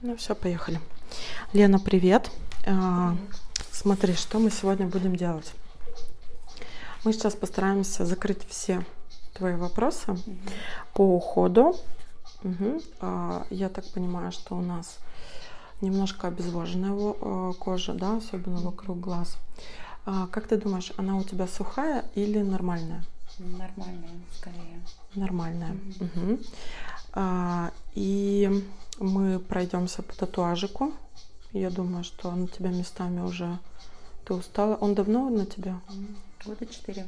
Ну все, поехали. Лена, привет. А, смотри, что мы сегодня будем делать. Мы сейчас постараемся закрыть все твои вопросы угу. по уходу. Угу. Я так понимаю, что у нас немножко обезвоженная а, кожа, да, особенно вокруг глаз. Как ты думаешь, она у тебя сухая или нормальная? Нормальная, скорее. Нормальная. Угу. Угу. И мы пройдемся по татуажику. Я думаю, что на тебя местами уже ты устала. Он давно на тебя? Года четыре.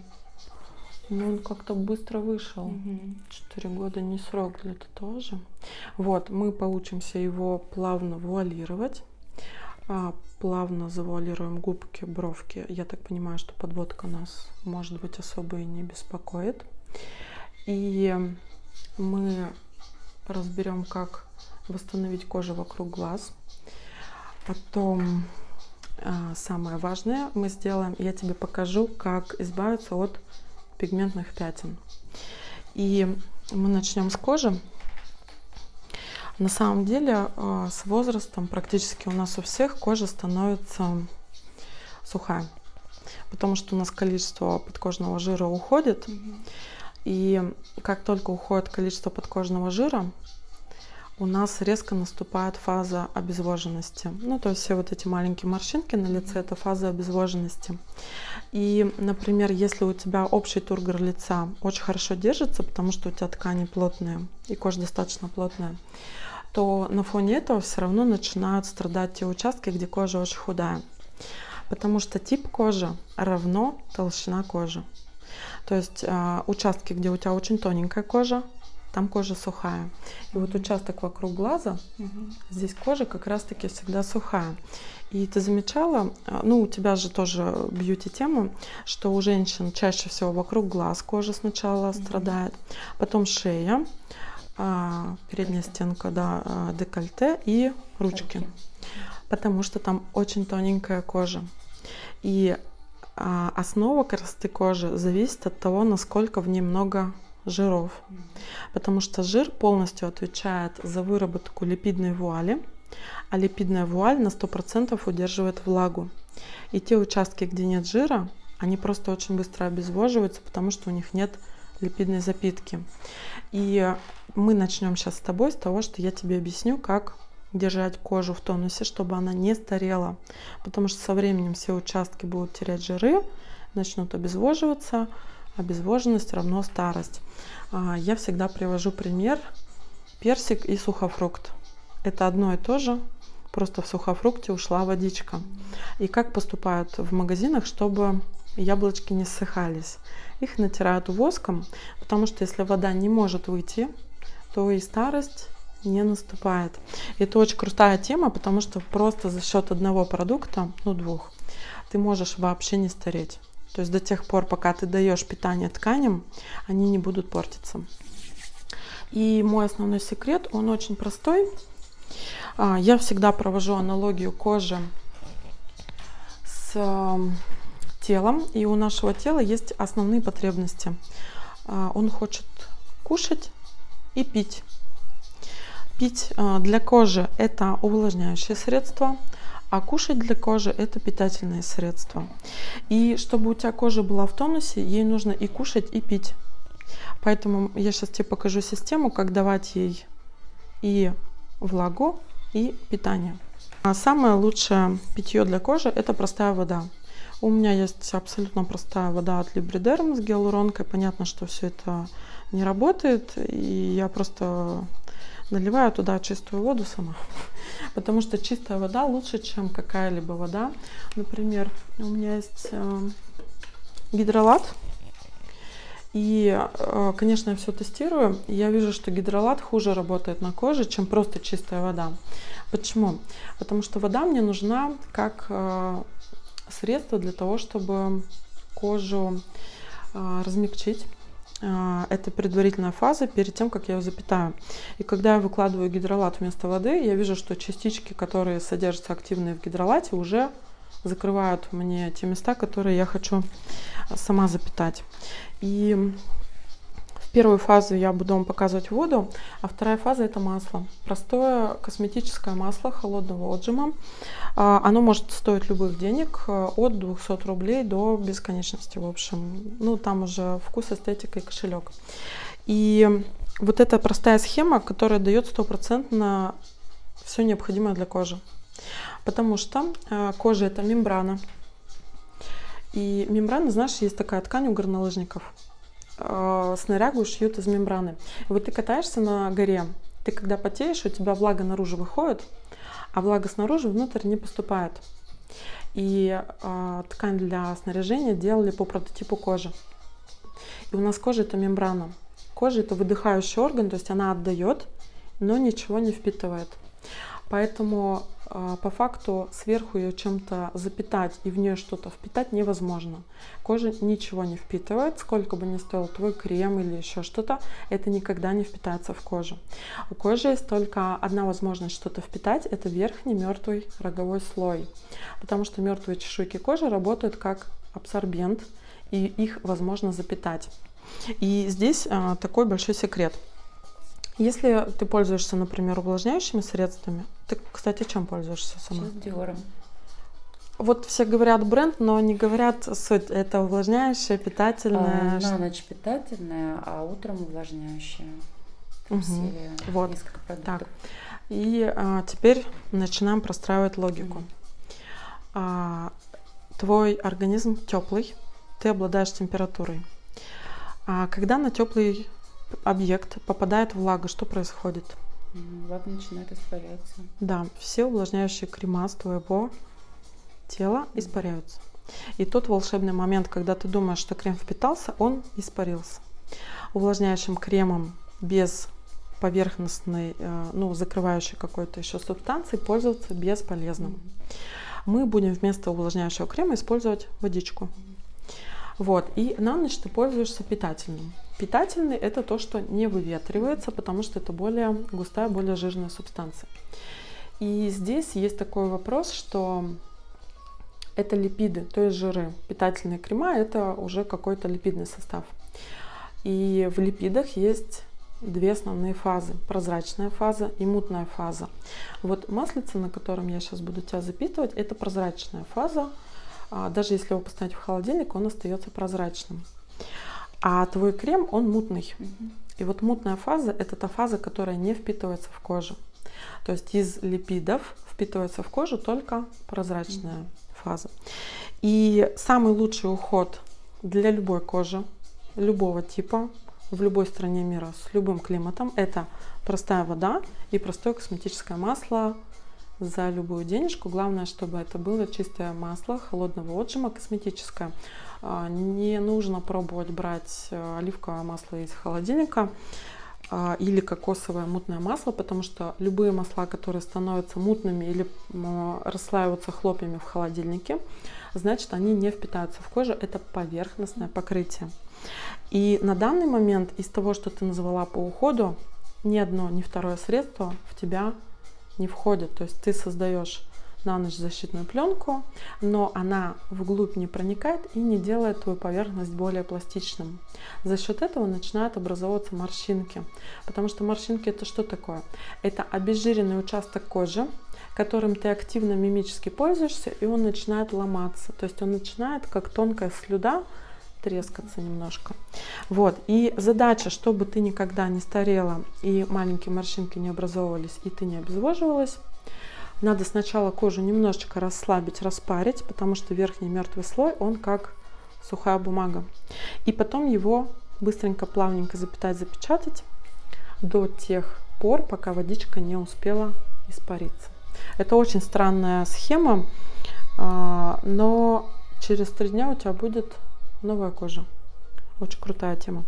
Ну, он как-то быстро вышел. Четыре угу. года не срок для татуажа. Вот, мы поучимся его плавно вуалировать. А, плавно завуалируем губки, бровки. Я так понимаю, что подводка нас, может быть, особо и не беспокоит. И мы разберем, как восстановить кожу вокруг глаз. Потом а, самое важное мы сделаем, я тебе покажу, как избавиться от пигментных пятен. И мы начнем с кожи. На самом деле а, с возрастом практически у нас у всех кожа становится сухая, потому что у нас количество подкожного жира уходит. И как только уходит количество подкожного жира, у нас резко наступает фаза обезвоженности. Ну, то есть все вот эти маленькие морщинки на лице – это фаза обезвоженности. И, например, если у тебя общий тургор лица очень хорошо держится, потому что у тебя ткани плотные и кожа достаточно плотная, то на фоне этого все равно начинают страдать те участки, где кожа очень худая. Потому что тип кожи равно толщина кожи. То есть э, участки, где у тебя очень тоненькая кожа, там кожа сухая. И вот участок вокруг глаза, угу. здесь кожа как раз-таки всегда сухая. И ты замечала, а, ну у тебя же тоже бьюти-тема, что у женщин чаще всего вокруг глаз кожа сначала угу. страдает, потом шея, а, передняя стенка, да, а, декольте и ручки. Потому что там очень тоненькая кожа. И основа красоты кожи зависит от того, насколько в ней много жиров, потому что жир полностью отвечает за выработку липидной вуали, а липидная вуаль на 100% удерживает влагу. И те участки, где нет жира, они просто очень быстро обезвоживаются, потому что у них нет липидной запитки. И мы начнем сейчас с тобой с того, что я тебе объясню, как держать кожу в тонусе, чтобы она не старела. Потому что со временем все участки будут терять жиры, начнут обезвоживаться, обезвоженность равно старость. А, я всегда привожу пример персик и сухофрукт. Это одно и то же, просто в сухофрукте ушла водичка. И как поступают в магазинах, чтобы яблочки не ссыхались? Их натирают воском, потому что если вода не может выйти, то и старость не наступает. Это очень крутая тема, потому что просто за счет одного продукта, ну двух, ты можешь вообще не стареть. То есть до тех пор, пока ты даешь питание тканям, они не будут портиться. И мой основной секрет, он очень простой. А, я всегда провожу аналогию кожи с эм, телом. И у нашего тела есть основные потребности. А, он хочет кушать и пить. Пить а, для кожи это увлажняющее средство, а кушать для кожи это питательные средства. И чтобы у тебя кожа была в тонусе, ей нужно и кушать, и пить. Поэтому я сейчас тебе покажу систему, как давать ей и влагу, и питание. А самое лучшее питье для кожи это простая вода. У меня есть абсолютно простая вода от Libriderm с гиалуронкой. Понятно, что все это не работает, и я просто наливаю туда чистую воду сама. Потому что чистая вода лучше, чем какая-либо вода. Например, у меня есть э, гидролат. И, э, конечно, я все тестирую. Я вижу, что гидролат хуже работает на коже, чем просто чистая вода. Почему? Потому что вода мне нужна как э, средство для того, чтобы кожу размягчить это предварительная фаза перед тем, как я ее запитаю. И когда я выкладываю гидролат вместо воды, я вижу, что частички, которые содержатся активные в гидролате, уже закрывают мне те места, которые я хочу сама запитать. И Первую фазу я буду вам показывать воду, а вторая фаза это масло. Простое косметическое масло холодного отжима. А, оно может стоить любых денег, э, от 200 рублей до бесконечности, в общем. Ну, там уже вкус, эстетика и кошелек. И вот эта простая схема, которая дает стопроцентно все необходимое для кожи. Потому что э, кожа это мембрана. И мембрана, знаешь, есть такая ткань у горнолыжников – снарягу шьют из мембраны. вот ты катаешься на горе, ты когда потеешь, у тебя влага наружу выходит, а влага снаружи внутрь не поступает. И э, ткань для снаряжения делали по прототипу кожи. И у нас кожа это мембрана. Кожа это выдыхающий орган, то есть она отдает, но ничего не впитывает. Поэтому а, по факту сверху ее чем-то запитать и в нее что-то впитать невозможно. Кожа ничего не впитывает, сколько бы ни стоил твой крем или еще что-то, это никогда не впитается в кожу. У кожи есть только одна возможность что-то впитать, это верхний мертвый роговой слой, потому что мертвые чешуйки кожи работают как абсорбент, и их возможно запитать. И здесь а, такой большой секрет – если ты пользуешься, например, увлажняющими средствами, ты, кстати, чем пользуешься сама? Сейчас Диором. Вот все говорят бренд, но не говорят суть. Это увлажняющее, питательное. А, на ночь питательное, а утром увлажняющее. Угу. Серия, вот. Так. И а, теперь начинаем простраивать логику. Угу. А, твой организм теплый, ты обладаешь температурой. А когда на теплый объект попадает влага, что происходит? Влага начинает испаряться. Да, все увлажняющие крема с твоего тела испаряются. И тот волшебный момент, когда ты думаешь, что крем впитался, он испарился. Увлажняющим кремом без поверхностной, э, ну, закрывающей какой-то еще субстанции пользоваться бесполезно. Мы будем вместо увлажняющего крема использовать водичку. Вот, и на ночь ты пользуешься питательным. Питательный это то, что не выветривается, потому что это более густая, более жирная субстанция. И здесь есть такой вопрос, что это липиды, то есть жиры. Питательные крема это уже какой-то липидный состав. И в липидах есть две основные фазы. Прозрачная фаза и мутная фаза. Вот маслица, на котором я сейчас буду тебя запитывать, это прозрачная фаза. А, даже если его поставить в холодильник, он остается прозрачным. А твой крем, он мутный. И вот мутная фаза – это та фаза, которая не впитывается в кожу. То есть из липидов впитывается в кожу только прозрачная фаза. И самый лучший уход для любой кожи, любого типа, в любой стране мира, с любым климатом, это простая вода и простое косметическое масло за любую денежку. Главное, чтобы это было чистое масло холодного отжима, косметическое. А, не нужно пробовать брать э, оливковое масло из холодильника а, или кокосовое мутное масло, потому что любые масла, которые становятся мутными или расслаиваются хлопьями в холодильнике, значит они не впитаются в кожу, это поверхностное покрытие. И на данный момент из того, что ты назвала по уходу, ни одно, ни второе средство в тебя не входит. То есть ты создаешь на ночь защитную пленку, но она вглубь не проникает и не делает твою поверхность более пластичным. За счет этого начинают образовываться морщинки. Потому что морщинки это что такое? Это обезжиренный участок кожи, которым ты активно мимически пользуешься, и он начинает ломаться. То есть он начинает, как тонкая слюда, трескаться немножко. Вот. И задача, чтобы ты никогда не старела и маленькие морщинки не образовывались, и ты не обезвоживалась, надо сначала кожу немножечко расслабить, распарить, потому что верхний мертвый слой, он как сухая бумага. И потом его быстренько, плавненько запитать, запечатать до тех пор, пока водичка не успела испариться. Это очень странная схема, а, но через три дня у тебя будет новая кожа. Очень крутая тема.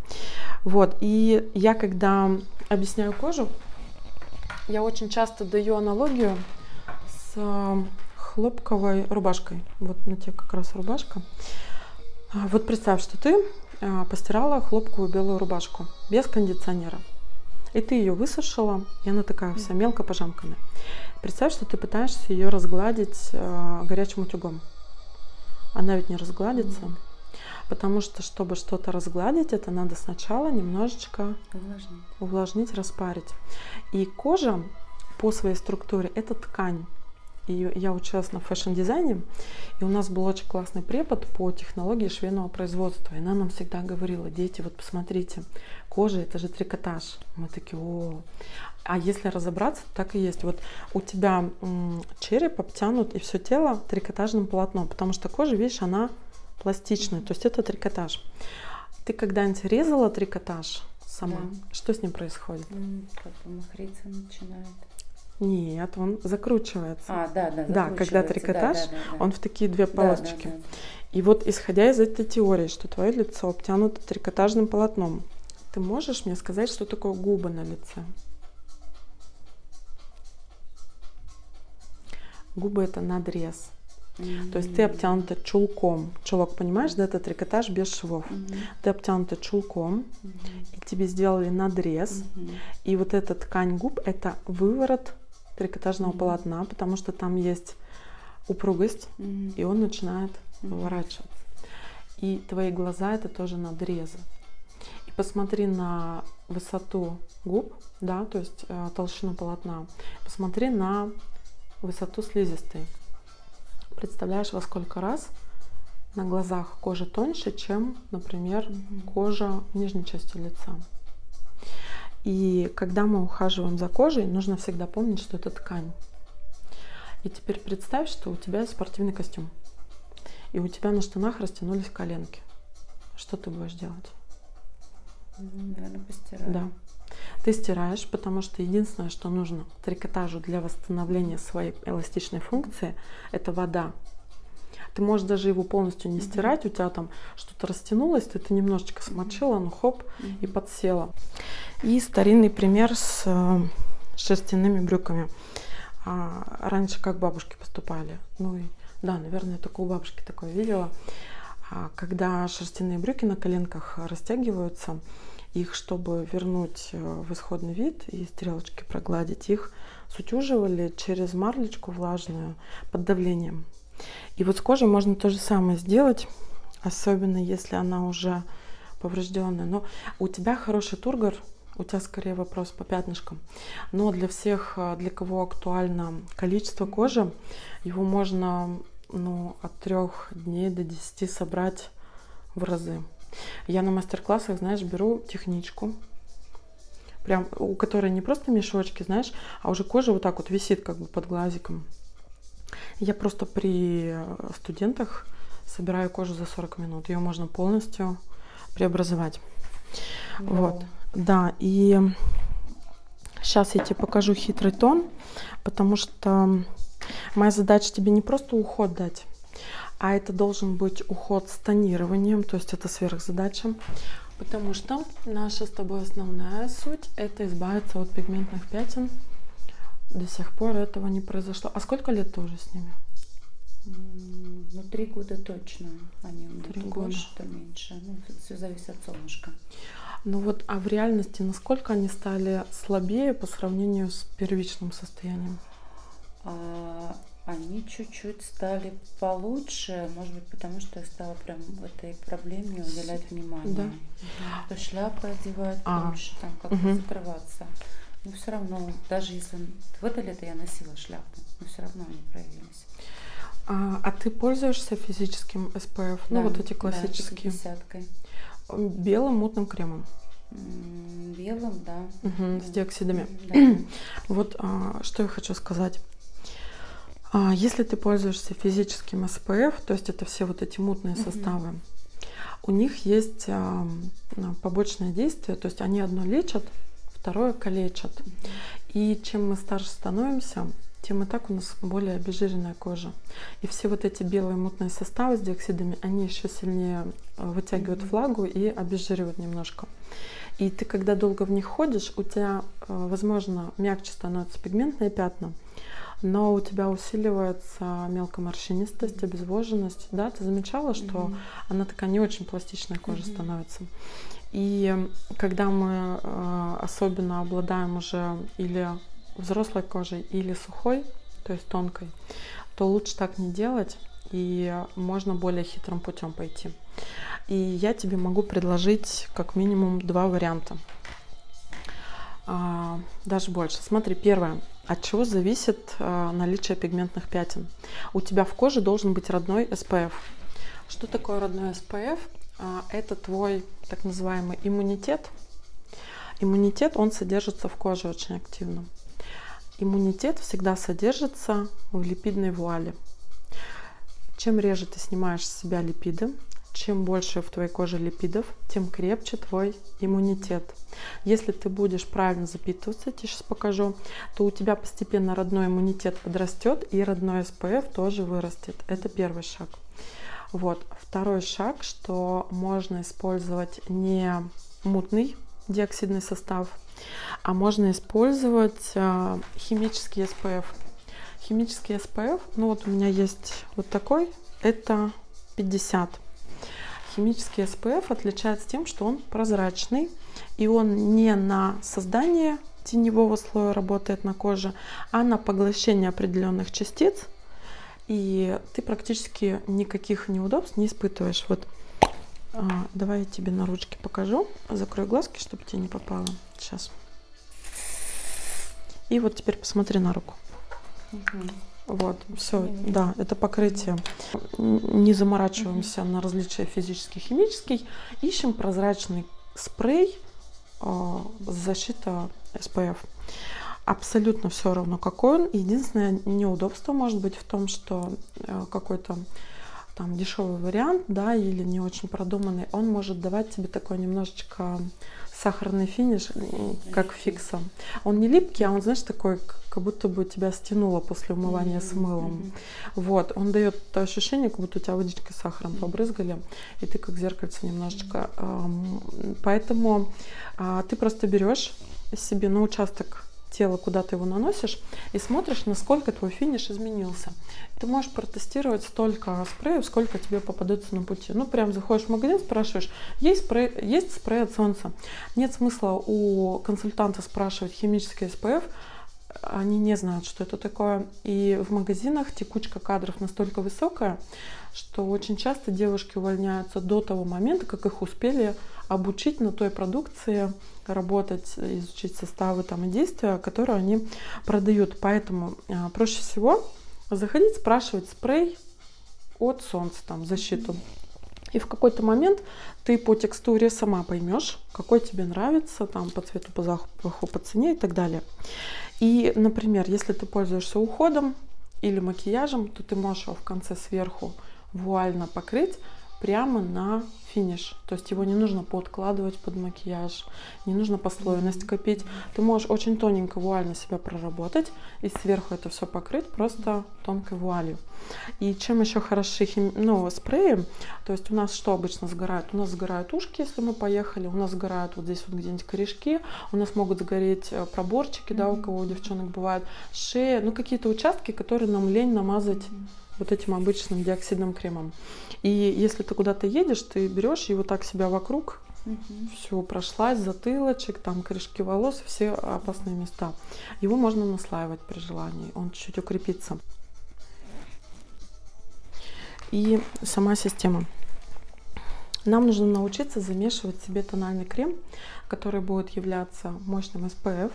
Вот, и я когда объясняю кожу, я очень часто даю аналогию с хлопковой рубашкой. Вот на тебе как раз рубашка. А, вот представь, что ты а, постирала хлопковую белую рубашку без кондиционера. И ты ее высушила, и она такая вся мелко пожамканная. Представь, что ты пытаешься ее разгладить а, горячим утюгом. Она ведь не разгладится. Потому что, чтобы что-то разгладить, это надо сначала немножечко Увлажнить. увлажнить, распарить. И кожа по своей структуре это ткань. И я училась на fashion-дизайне, и у нас был очень классный препод по технологии швейного производства. И она нам всегда говорила, дети, вот посмотрите, кожа это же трикотаж. Мы такие, о. А если разобраться, так и есть. Вот у тебя череп обтянут и все тело трикотажным полотном, потому что кожа, видишь, она пластичная, то есть это трикотаж. Ты когда-нибудь резала трикотаж сама? Да. Что с ним происходит? Как бы махриться начинает. Нет, он закручивается. А, да, да. Да, когда трикотаж, да, да, да, да. Он в такие две Да, да, полосочки. да. И вот исходя из этой теории, что твое лицо обтянуто трикотажным полотном, ты можешь мне сказать, что такое губы на лице? Губы это надрез. То есть ты обтянута чулком. Чулок, понимаешь, да, это трикотаж без швов. Мгм. Ты обтянута чулком, Мгм. и тебе сделали надрез. Мгм. И вот эта ткань губ это выворот трикотажного полотна, потому что там есть упругость, Мгм. и он начинает Мгм. выворачиваться. И твои глаза это тоже надрезы. И посмотри на высоту губ, да, то есть э, толщину полотна. Посмотри на высоту слизистой. Представляешь, во сколько раз на глазах кожа тоньше, чем, например, Мгм. кожа в нижней части лица. И когда мы ухаживаем за кожей, нужно всегда помнить, что это ткань. И теперь представь, что у тебя спортивный костюм. И у тебя на штанах растянулись коленки. Что ты будешь делать? Наверное, постираю. Да. Ты стираешь, потому что единственное, что нужно трикотажу для восстановления своей эластичной функции, это вода. Ты можешь даже его полностью не стирать, у тебя там что-то растянулось, ты это немножечко смочила, ну хоп, и подсела. И старинный пример с э, шерстяными брюками. А, раньше как бабушки поступали? Ну и да, наверное, только у бабушки такое видела. А, когда шерстяные брюки на коленках растягиваются, их, чтобы вернуть э, в исходный вид и стрелочки прогладить, их сутюживали через марлечку влажную под давлением. И вот с кожей можно то же самое сделать, особенно если она уже поврежденная. Но у тебя хороший тургор, у тебя скорее вопрос по пятнышкам. Но для всех, э, для кого актуально количество кожи, его можно ну, от трех дней до 10 собрать в разы. Я на мастер-классах, знаешь, беру техничку, прям у которой не просто мешочки, знаешь, а уже кожа вот так вот висит как бы под глазиком. Я просто при э, студентах собираю кожу за 40 минут. Ее можно полностью преобразовать. Вот. Вау. Да, и сейчас я тебе покажу хитрый тон, потому что моя задача тебе не просто уход дать, а это должен быть уход с тонированием, то есть это сверхзадача. Потому что наша с тобой основная суть – это избавиться от пигментных пятен. До сих пор этого не произошло. А сколько лет ты уже с ними? Ну, три года точно. Они у меня Три года. больше, то меньше. Ну, все зависит от солнышка. Ну вот, а в реальности насколько они стали слабее по сравнению с первичным состоянием? А они чуть-чуть стали получше, может быть, потому что я стала прям в этой проблеме уделять внимание. Да. То шляпы одевают А. больше, там как-то Мгм. закрываться. Но все равно, даже если в это лето я носила шляпу, но все равно они проявились. А, а ты пользуешься физическим SPF? Ну Да, вот эти да, классические. десяткой. Белым мутным кремом. Белым, да. С Да. диоксидами. Да. Вот а, что я хочу сказать. А, если ты пользуешься физическим SPF, то есть это все вот эти мутные Мгм. составы, у них есть а, побочное действие, то есть они одно лечат, второе калечат. И чем мы старше становимся, тем и так у нас более обезжиренная кожа. И все вот эти белые мутные составы с диоксидами, они еще сильнее э, вытягивают влагу и обезжиривают немножко. И ты, когда долго в них ходишь, у тебя, э, возможно, мягче становятся пигментные пятна, но у тебя усиливается мелкоморщинистость, обезвоженность. Да, ты замечала, что Мгм. она такая не очень пластичная кожа Мгм. становится. И когда мы э, особенно обладаем уже или взрослой кожей, или сухой, то есть тонкой, то лучше так не делать, и можно более хитрым путем пойти. И я тебе могу предложить как минимум два варианта. А, даже больше. Смотри, первое. От чего зависит а, наличие пигментных пятен? У тебя в коже должен быть родной SPF. Что такое родной SPF? А, это твой так называемый иммунитет. Иммунитет, он содержится в коже очень активно. Иммунитет всегда содержится в липидной вуале. Чем реже ты снимаешь с себя липиды, чем больше в твоей коже липидов, тем крепче твой иммунитет. Если ты будешь правильно запитываться, я тебе сейчас покажу, то у тебя постепенно родной иммунитет подрастет и родной СПФ тоже вырастет. Это первый шаг. Вот. Второй шаг, что можно использовать не мутный диоксидный состав, а можно использовать э, химический SPF. Химический SPF, ну вот у меня есть вот такой, это 50. Химический SPF отличается тем, что он прозрачный, и он не на создание теневого слоя работает на коже, а на поглощение определенных частиц, и ты практически никаких неудобств не испытываешь. Вот а, давай я тебе на ручке покажу. Закрой глазки, чтобы тебе не попало. Сейчас. И вот теперь посмотри на руку. Угу. Вот, все, да, это покрытие. Не заморачиваемся на различия физический, химический. Ищем прозрачный спрей э, защита SPF. Абсолютно все равно какой он. Единственное неудобство может быть в том, что э, какой-то там дешевый вариант, да, или не очень продуманный, он может давать тебе такой немножечко сахарный финиш, как фикса. Он не липкий, а он, знаешь, такой, как будто бы тебя стянуло после умывания mm-hmm. с мылом. Вот, он дает то ощущение, как будто у тебя водичкой сахаром побрызгали, и ты как зеркальце немножечко. Mm-hmm. Поэтому а, ты просто берешь себе на участок тело, куда ты его наносишь, и смотришь, насколько твой финиш изменился. Ты можешь протестировать столько спреев, сколько тебе попадется на пути. Ну, прям заходишь в магазин, спрашиваешь, есть спрей, есть спрей от солнца. Нет смысла у консультанта спрашивать химический SPF, они не знают, что это такое. И в магазинах текучка кадров настолько высокая, что очень часто девушки увольняются до того момента, как их успели обучить на той продукции работать, изучить составы там и действия, которые они продают. Поэтому а, проще всего заходить, спрашивать спрей от солнца, там, защиту. И в какой-то момент ты по текстуре сама поймешь, какой тебе нравится, там, по цвету, по запаху, по цене и так далее. И, например, если ты пользуешься уходом или макияжем, то ты можешь его в конце сверху вуально покрыть прямо на финиш. То есть его не нужно подкладывать под макияж, не нужно послойность копить. Ты можешь очень тоненько вуально себя проработать и сверху это все покрыть просто тонкой вуалью. И чем еще хороши хим... ну, спреи, то есть у нас что обычно сгорает? У нас сгорают ушки, если мы поехали, у нас сгорают вот здесь вот где-нибудь корешки, у нас могут сгореть э, проборчики, да, у кого у девчонок бывает, шея, ну какие-то участки, которые нам лень намазать вот этим обычным диоксидным кремом. И если ты куда-то едешь, ты берешь и вот так себя вокруг Угу. Все, прошлась, затылочек, там корешки волос, все опасные места. Его можно наслаивать при желании, он чуть-чуть укрепится. И сама система. Нам нужно научиться замешивать себе тональный крем, который будет являться мощным SPF,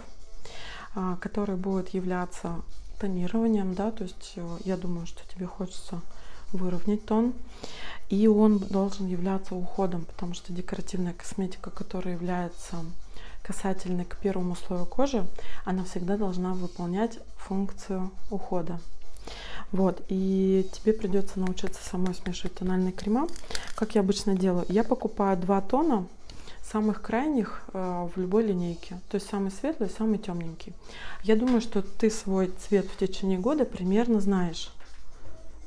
а, который будет являться тонированием, да, то есть э, я думаю, что тебе хочется выровнять тон. И он должен являться уходом, потому что декоративная косметика, которая является касательной к первому слою кожи, она всегда должна выполнять функцию ухода. Вот, и тебе придется научиться самой смешивать тональные крема. Как я обычно делаю? Я покупаю два тона самых крайних э, в любой линейке. То есть самый светлый, самый темненький. Я думаю, что ты свой цвет в течение года примерно знаешь.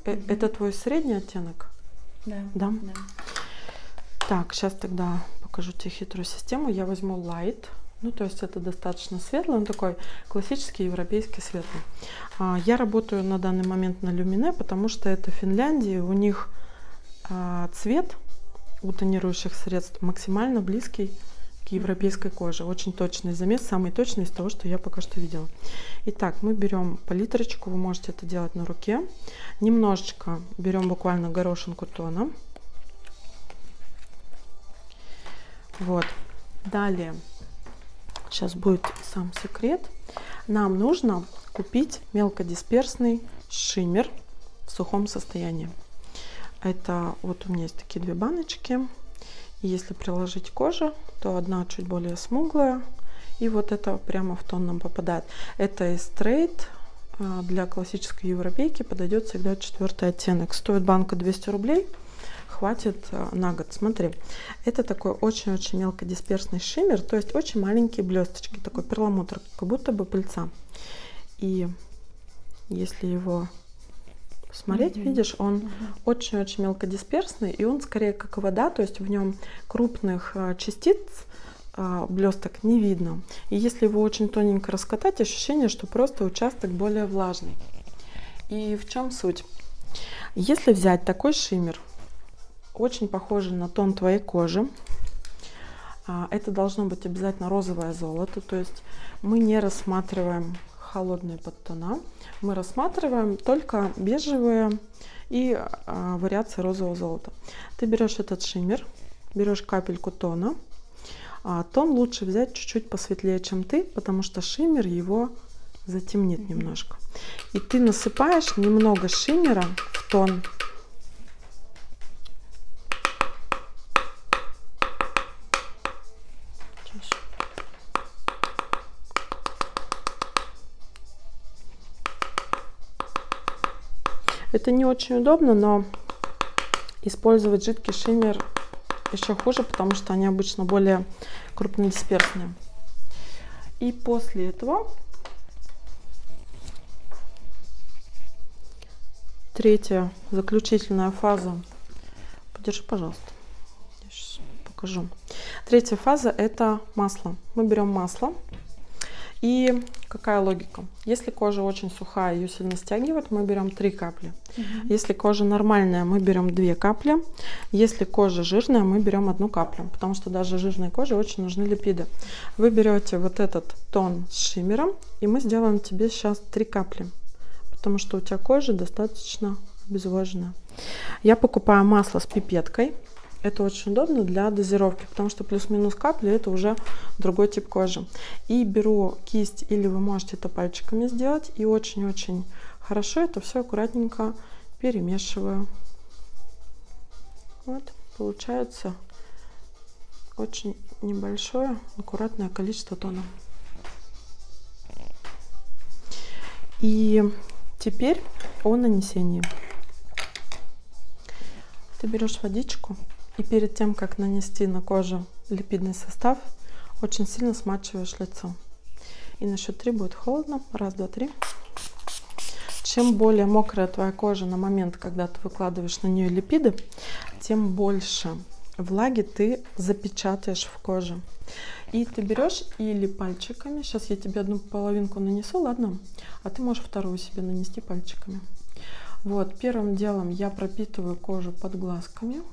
Э, это твой средний оттенок? Да. да. Да? Так, сейчас тогда покажу тебе хитрую систему. Я возьму light. Ну, то есть это достаточно светлый, он такой классический европейский светлый. А, я работаю на данный момент на люмине, потому что это Финляндия, у них а, цвет у тонирующих средств максимально близкий к европейской коже. Очень точный замес, самый точный из того, что я пока что видела. Итак, мы берем палитрочку, вы можете это делать на руке. Немножечко берем буквально горошинку тона. Вот. Далее, сейчас будет сам секрет. Нам нужно купить мелкодисперсный шиммер в сухом состоянии. Это вот у меня есть такие две баночки. Если приложить кожу, то одна чуть более смуглая, и вот это прямо в тон нам попадает. Это стрейт для классической европейки подойдет всегда четвертый оттенок. Стоит банка 200 рублей, хватит а, на год. Смотри, это такой очень-очень мелкодисперсный шиммер, то есть очень маленькие блесточки, такой перламутр, как будто бы пыльца. И если его смотреть, mm-hmm. видишь, он очень-очень мелкодисперсный, и он скорее как вода, то есть в нем крупных а, частиц а, блесток не видно. И если его очень тоненько раскатать, ощущение, что просто участок более влажный. И в чем суть? Если взять такой шиммер, очень похожий на тон твоей кожи, а, это должно быть обязательно розовое золото, то есть мы не рассматриваем холодные подтона, мы рассматриваем только бежевые и а, вариации розового золота. Ты берешь этот шиммер, берешь капельку тона, а тон лучше взять чуть-чуть посветлее, чем ты, потому что шиммер его затемнит немножко. И ты насыпаешь немного шиммера в тон. Это не очень удобно, но использовать жидкий шиммер еще хуже, потому что они обычно более крупнодисперсные. И после этого третья заключительная фаза. Подержи, пожалуйста. Я сейчас покажу. Третья фаза это масло. Мы берем масло и какая логика? Если кожа очень сухая, ее сильно стягивает, мы берем 3 капли. Угу. Если кожа нормальная, мы берем 2 капли. Если кожа жирная, мы берем одну каплю, потому что даже жирной коже очень нужны липиды. Вы берете вот этот тон с шиммером, и мы сделаем тебе сейчас 3 капли, потому что у тебя кожа достаточно обезвоженная. Я покупаю масло с пипеткой. Это очень удобно для дозировки, потому что плюс-минус капли это уже другой тип кожи. И беру кисть, или вы можете это пальчиками сделать, и очень-очень хорошо это все аккуратненько перемешиваю. Вот, получается очень небольшое, аккуратное количество тона. И теперь о нанесении. Ты берешь водичку и перед тем, как нанести на кожу липидный состав, очень сильно смачиваешь лицо. И на счет три будет холодно. Раз, два, три. Чем более мокрая твоя кожа на момент, когда ты выкладываешь на нее липиды, тем больше влаги ты запечатаешь в коже. И ты берешь или пальчиками, сейчас я тебе одну половинку нанесу, ладно? А ты можешь вторую себе нанести пальчиками. Вот, первым делом я пропитываю кожу под глазками.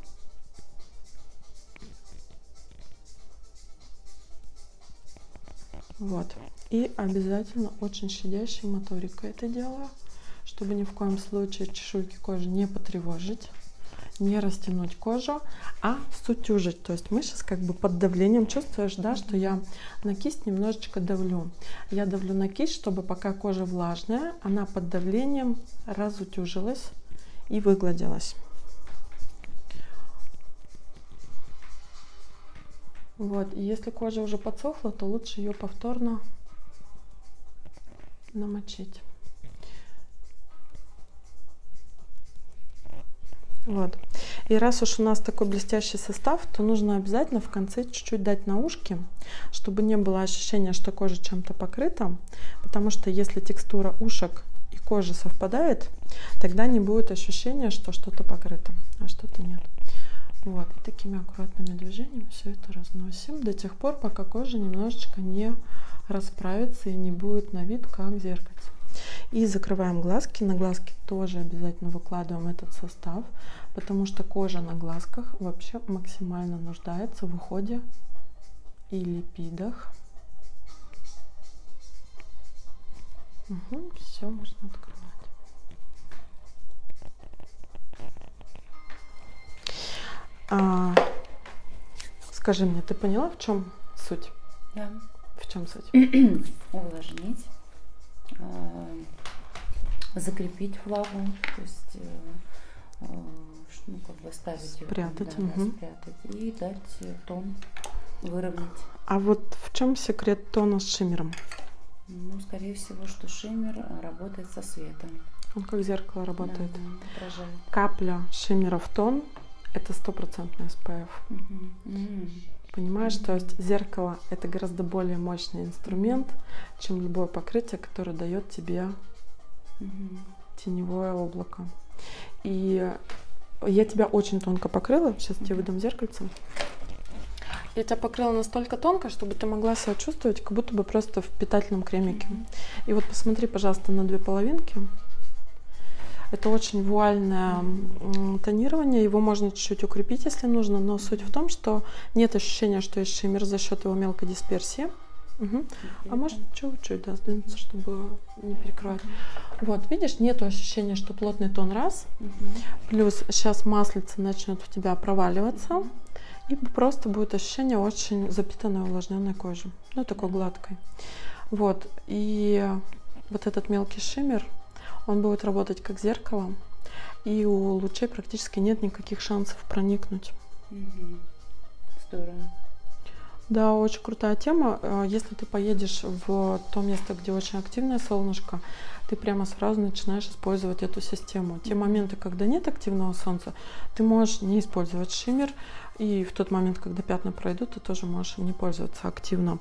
Вот. И обязательно очень щадящей моторикой это делаю, чтобы ни в коем случае чешуйки кожи не потревожить, не растянуть кожу, а сутюжить. То есть мы сейчас как бы под давлением чувствуешь, да, что я на кисть немножечко давлю. Я давлю на кисть, чтобы пока кожа влажная, она под давлением разутюжилась и выгладилась. Вот, и если кожа уже подсохла, то лучше ее повторно намочить. Вот. И раз уж у нас такой блестящий состав, то нужно обязательно в конце чуть-чуть дать на ушки, чтобы не было ощущения, что кожа чем-то покрыта. Потому что если текстура ушек и кожи совпадает, тогда не будет ощущения, что что-то покрыто, а что-то нет. Вот, и такими аккуратными движениями все это разносим до тех пор, пока кожа немножечко не расправится и не будет на вид как зеркальце. И закрываем глазки. На глазки тоже обязательно выкладываем этот состав, потому что кожа на глазках вообще максимально нуждается в уходе и липидах. Угу, все, можно открыть. Скажи мне, ты поняла, в чем суть? Да. В чем суть? Увлажнить, э, закрепить влагу, то есть э, э, ну, как бы ставить спрятать, ее, да, угу. спрятать и дать тон, выровнять. А вот в чем секрет тона с шиммером? Ну, скорее всего, что шиммер работает со светом. Он как зеркало работает. Да, отражает. Капля шиммера в тон – это стопроцентный SPF. Понимаешь, то есть зеркало – это гораздо более мощный инструмент, чем любое покрытие, которое дает тебе теневое облако. И я тебя очень тонко покрыла. Сейчас тебе выдам зеркальце. Я тебя покрыла настолько тонко, чтобы ты могла себя чувствовать, как будто бы просто в питательном кремике. И вот посмотри, пожалуйста, на две половинки. Это очень вуальное тонирование. Его можно чуть-чуть укрепить, если нужно. Но суть в том, что нет ощущения, что есть шиммер за счет его мелкой дисперсии. Мгм. А может чуть-чуть, да, сдвинуться, чтобы не перекрывать. Вот, видишь, нету ощущения, что плотный тон раз. Плюс сейчас маслица начнет в тебя проваливаться. И просто будет ощущение очень запитанной, увлажненной кожи. Ну, такой гладкой. Вот. И вот этот мелкий шиммер, он будет работать как зеркало. И у лучей практически нет никаких шансов проникнуть. Здорово. Да, очень крутая тема. Э, Если ты поедешь в то место, где очень активное солнышко, ты прямо сразу начинаешь использовать эту систему. Те моменты, когда нет активного солнца, ты можешь не использовать шиммер, и в тот момент, когда пятна пройдут, ты тоже можешь им не пользоваться активно.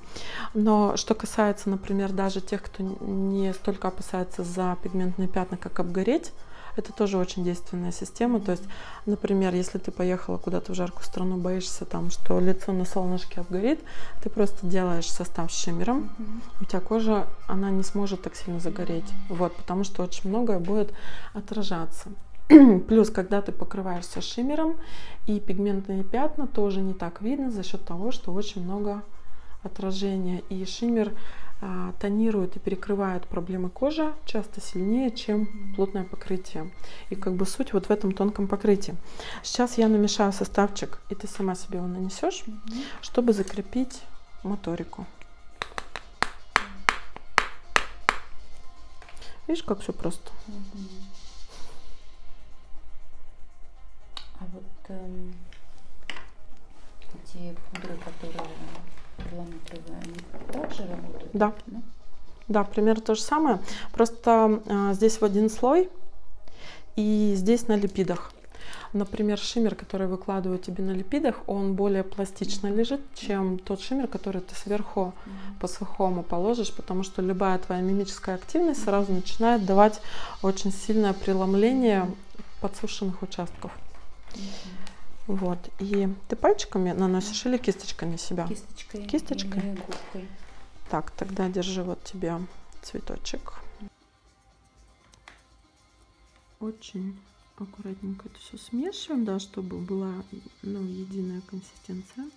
Но что касается, например, даже тех, кто не столько опасается за пигментные пятна, как обгореть, это тоже очень действенная система. То есть, например, если ты поехала куда-то в жаркую страну, боишься там, что лицо на солнышке обгорит, ты просто делаешь состав с шиммером, у тебя кожа, она не сможет так сильно загореть. Вот, потому что очень многое будет отражаться. Плюс, когда ты покрываешься шиммером, и пигментные пятна тоже не так видно за счет того, что очень много отражения. И шиммер а, тонирует и перекрывает проблемы кожи часто сильнее, чем плотное покрытие. И как бы суть вот в этом тонком покрытии. Сейчас я намешаю составчик, и ты сама себе его нанесешь, чтобы закрепить моторику. Видишь, как все просто. Мгм. А вот эм, эти пудры, которые перламутровые, они также работают? Да. Да? Да, примерно то же самое. Просто а, здесь в один слой и здесь на липидах. Например, шиммер, который выкладываю тебе на липидах, он более пластично лежит, чем тот шиммер, который ты сверху Мгм. по сухому положишь, потому что любая твоя мимическая активность сразу начинает давать очень сильное преломление подсушенных участков. Мгм. Вот. И ты пальчиками наносишь или кисточкой на себя? Кисточкой. Кисточкой? Или губкой. Так, тогда держи вот тебе цветочек. Очень аккуратненько это все смешиваем, да, чтобы была ну, единая консистенция.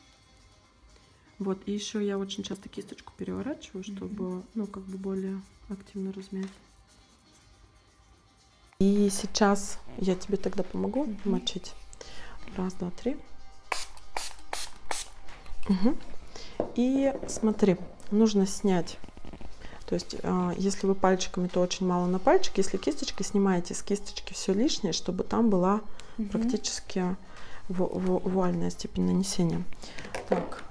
Вот, и еще я очень часто кисточку переворачиваю, чтобы, ну, как бы более активно размять. И сейчас я тебе тогда помогу мочить. Раз, два, три. Мгм. И смотри, нужно снять. То есть, а, если вы пальчиками, то очень мало на пальчик. Если кисточкой, снимаете с кисточки все лишнее, чтобы там была Мгм. практически ву- ву- вуальная степень нанесения. Так,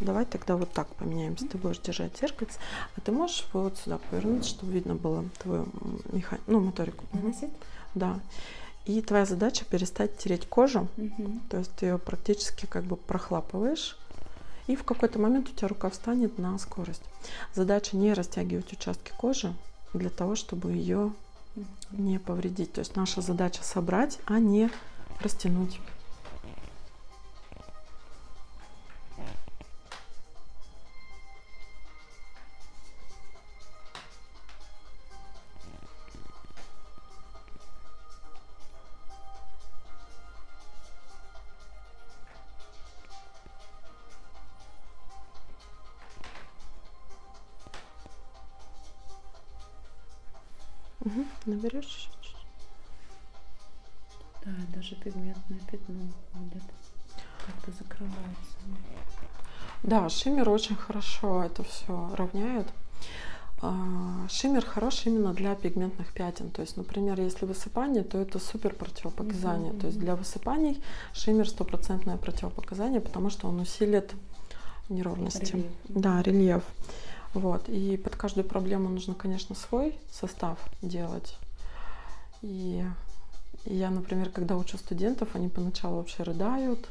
давай тогда вот так поменяемся. Ты будешь держать зеркальце, а ты можешь вот сюда повернуть, чтобы видно было твою меха... ну, моторику. Наносить? Да. И твоя задача перестать тереть кожу. Мгм. То есть ты ее практически как бы прохлапываешь. И в какой-то момент у тебя рука встанет на скорость. Задача не растягивать участки кожи для того, чтобы ее не повредить. То есть наша задача собрать, а не растянуть. Пятно уходит. как-то закрывается. Да, шиммер очень хорошо это все равняет. А, шиммер хорош именно для пигментных пятен. То есть, например, если высыпание, то это супер противопоказание. Mm-hmm. То есть для высыпаний шиммер стопроцентное противопоказание, потому что он усилит неровности. Рельеф. Да, рельеф. Вот. И под каждую проблему нужно, конечно, свой состав делать. И я, например, когда учу студентов, они поначалу вообще рыдают,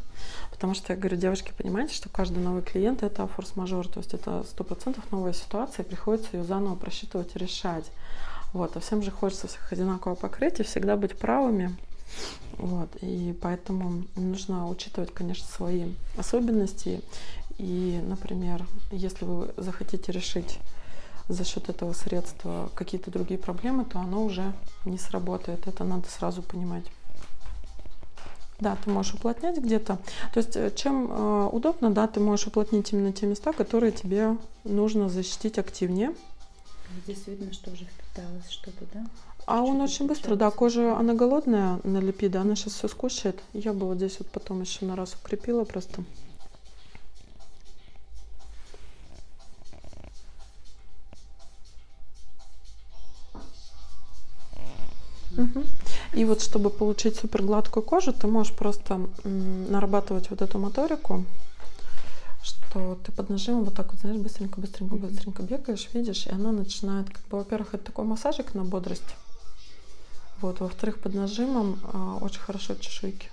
потому что я говорю, девушки, понимаете, что каждый новый клиент это форс-мажор, то есть это сто процентов новая ситуация, приходится ее заново просчитывать и решать. Вот, а всем же хочется всех одинаково покрыть и всегда быть правыми. Вот, и поэтому нужно учитывать, конечно, свои особенности. И, например, если вы захотите решить за счет этого средства какие-то другие проблемы, то оно уже не сработает. Это надо сразу понимать. Да, ты можешь уплотнять где-то. То есть э, чем э, удобно, да, ты можешь уплотнить именно те места, которые тебе нужно защитить активнее. Здесь видно, что уже впиталось что-то, да? А он очень быстро, да, кожа, она голодная на липиды, она сейчас все скушает. Я бы вот здесь вот потом еще на раз укрепила просто. Угу. И вот чтобы получить супер гладкую кожу, ты можешь просто нарабатывать вот эту моторику, что ты под нажимом вот так вот, знаешь, быстренько, быстренько, быстренько бегаешь, видишь, и она начинает, как бы, во-первых, это такой массажик на бодрость, вот, во-вторых, под нажимом а, очень хорошо чешуйки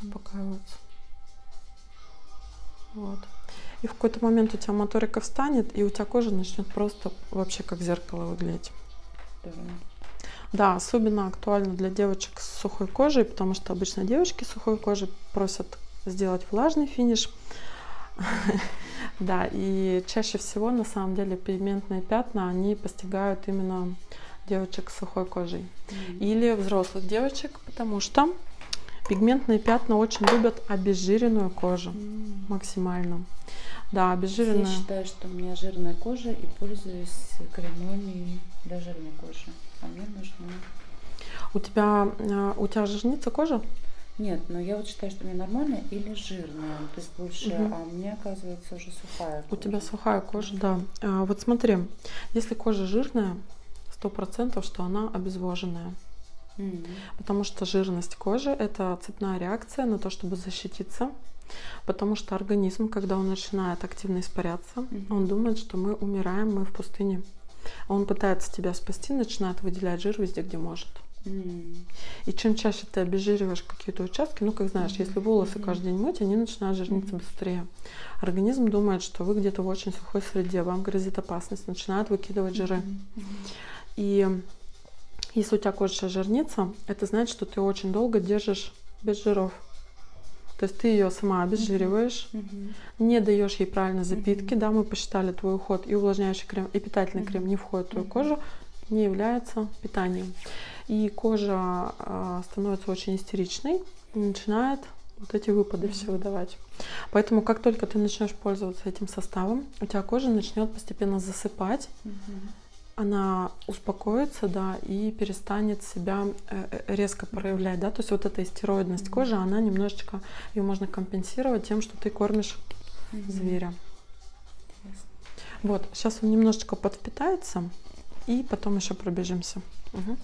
успокаиваются. Вот. И в какой-то момент у тебя моторика встанет, и у тебя кожа начнет просто вообще как зеркало выглядеть. Да, особенно актуально для девочек с сухой кожей, потому что обычно девочки с сухой кожей просят сделать влажный финиш. Да, и чаще всего на самом деле пигментные пятна, они постигают именно девочек с сухой кожей. Или взрослых девочек, потому что пигментные пятна очень любят обезжиренную кожу максимально. Да, обезжиренная. Я считаю, что у меня жирная кожа и пользуюсь кремами для жирной кожи а мне нужно. У тебя, э, у тебя жирнится кожа? Нет, но я вот считаю, что мне нормальная или жирная. То есть больше, угу. а мне оказывается уже сухая кожа. У тебя сухая кожа, да. А, вот смотри, если кожа жирная, сто процентов, что она обезвоженная. Потому что жирность кожи это цепная реакция на то, чтобы защититься. Потому что организм, когда он начинает активно испаряться, mm-hmm. он думает, что мы умираем, мы в пустыне. Он пытается тебя спасти, начинает выделять жир везде, где может. Mm. И чем чаще ты обезжириваешь какие-то участки, ну, как знаешь, если волосы mm. каждый день мыть, они начинают жирниться mm. быстрее. Организм думает, что вы где-то в очень сухой среде, вам грозит опасность, начинает выкидывать жиры. И если у тебя кожа жирнится, это значит, что ты очень долго держишь без жиров. То есть ты ее сама обезжириваешь, mm-hmm. не даешь ей правильно запитки, mm-hmm. да, мы посчитали твой уход, и увлажняющий крем, и питательный mm-hmm. крем не входит в твою кожу, не является питанием. И кожа э, становится очень истеричной и начинает вот эти выпады все выдавать. Поэтому как только ты начнешь пользоваться этим составом, у тебя кожа начнет постепенно засыпать. Mm-hmm она успокоится, да, и перестанет себя э, э, резко проявлять, да, то есть вот эта истероидность кожи, она немножечко, ее можно компенсировать тем, что ты кормишь mm-hmm. зверя. Вот, сейчас он немножечко подпитается, и потом еще пробежимся. Угу.